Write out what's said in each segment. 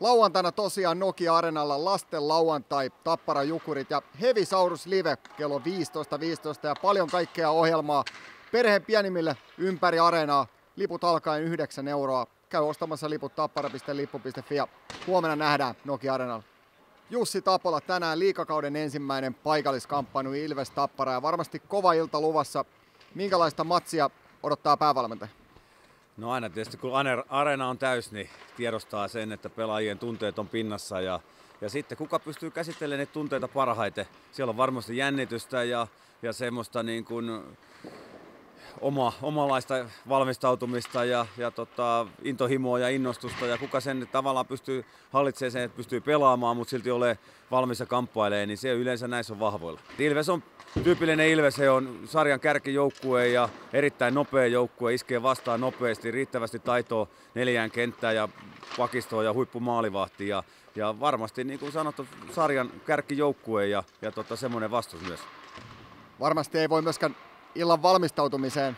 Lauantaina tosiaan Nokia Arenalla lasten lauantai, Tappara Jukurit ja Heavy Saurus Live kello 15.15 15 ja paljon kaikkea ohjelmaa perheen pienimmille ympäri areenaa. Liput alkaen 9 euroa. Käy ostamassa liput tappara.lippu.fi ja huomenna nähdään Nokia Arenalla. Jussi Tapola tänään liikakauden ensimmäinen paikalliskamppailu Ilves Tappara ja varmasti kova ilta luvassa. Minkälaista matsia odottaa päävalmentaja? No aina tietysti kun areena on täys, niin tiedostaa sen, että pelaajien tunteet on pinnassa ja, ja sitten kuka pystyy käsittelemään niitä tunteita parhaiten. Siellä on varmasti jännitystä ja, ja semmoista niin kuin oma, omalaista valmistautumista ja, ja tota, intohimoa ja innostusta ja kuka sen tavallaan pystyy hallitsemaan sen, että pystyy pelaamaan, mutta silti ole valmis ja kamppailee, niin se yleensä näissä on vahvoilla. Ilves on tyypillinen Ilves, he on sarjan kärkijoukkue ja erittäin nopea joukkue, iskee vastaan nopeasti, riittävästi taitoa neljään kenttään ja pakistoa ja huippumaalivahti ja, ja varmasti niin kuin sanottu sarjan kärkijoukkue ja, ja tota, semmoinen vastus myös. Varmasti ei voi myöskään illan valmistautumiseen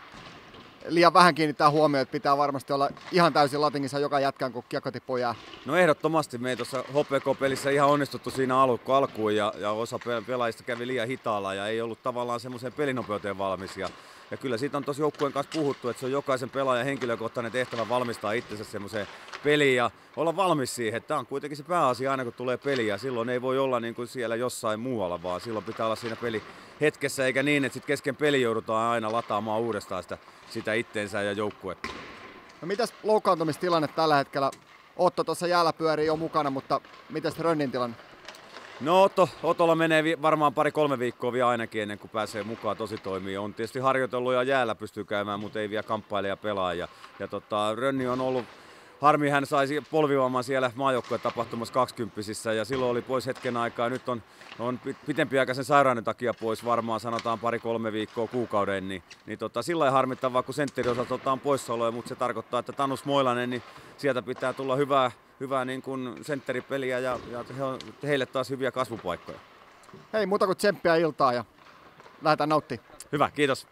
liian vähän kiinnittää huomioon, että pitää varmasti olla ihan täysin latingissa joka jätkän, kun kiekko tippuu jää. No ehdottomasti me ei tuossa HPK-pelissä ihan onnistuttu siinä alu, alkuun ja, ja osa pelaajista kävi liian hitaalla ja ei ollut tavallaan semmoiseen pelinopeuteen valmis. Ja, ja kyllä siitä on tuossa joukkueen kanssa puhuttu, että se on jokaisen pelaajan henkilökohtainen tehtävä valmistaa itsensä semmoiseen peliin ja olla valmis siihen. Tämä on kuitenkin se pääasia aina kun tulee peliä. Silloin ei voi olla niin kuin siellä jossain muualla, vaan silloin pitää olla siinä peli hetkessä, eikä niin, että sitten kesken peli joudutaan aina lataamaan uudestaan sitä, sitä itteensä ja joukkuetta. No mitäs loukkaantumistilanne tällä hetkellä? Otto tuossa jäällä pyörii jo mukana, mutta mitäs Rönnin tilanne? No Otto, Otolla menee varmaan pari-kolme viikkoa vielä ainakin ennen kuin pääsee mukaan tosi toimii. On tietysti harjoitellut ja jäällä pystyy käymään, mutta ei vielä kamppaile ja pelaa. Ja, ja tota, Rönni on ollut harmi hän saisi polvivamman siellä maajoukkueen tapahtumassa 20 ja silloin oli pois hetken aikaa. Nyt on, on pitempiaikaisen sairauden takia pois varmaan sanotaan pari-kolme viikkoa kuukauden, niin, niin tota, sillä ei harmittavaa, kun sentteri osalta on poissaoloja, mutta se tarkoittaa, että Tanus Moilanen, niin sieltä pitää tulla hyvää, hyvää niin kuin sentteripeliä ja, ja he on, heille taas hyviä kasvupaikkoja. Hei, muuta kuin tsemppiä iltaa ja lähdetään nauttimaan. Hyvä, kiitos.